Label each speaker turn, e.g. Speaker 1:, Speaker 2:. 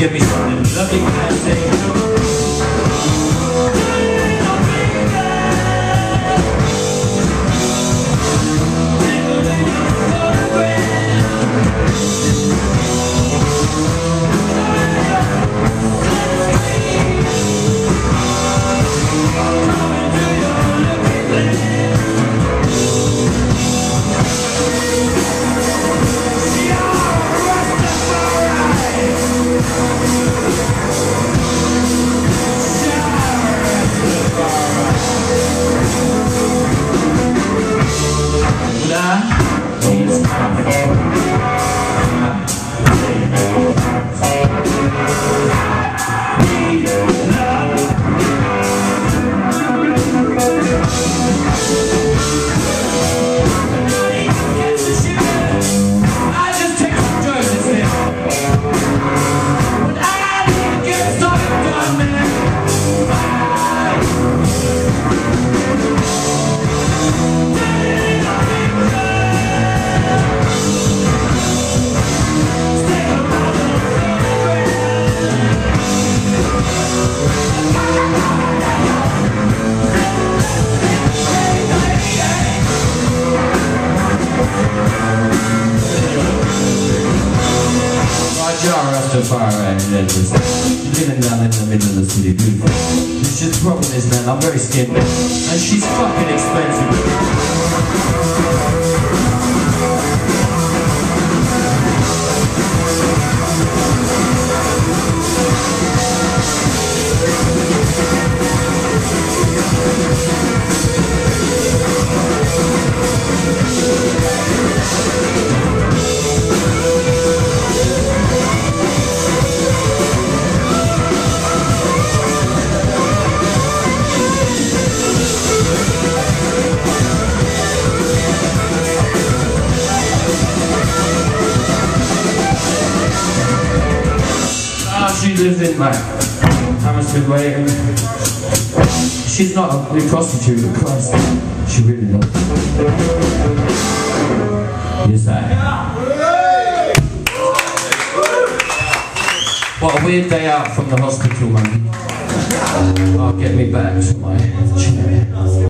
Speaker 1: Give me some say no? Rastafari and Elvis. Living down in the middle of the city, beautiful. It's just the problem is, man, I'm very skinny. And she's fucking expensive. Lives in like Hammersmith Way. She's not a really prostitute. She really loves Yes, I. What a weird day out from the hospital, man. I'll get me back to my chair.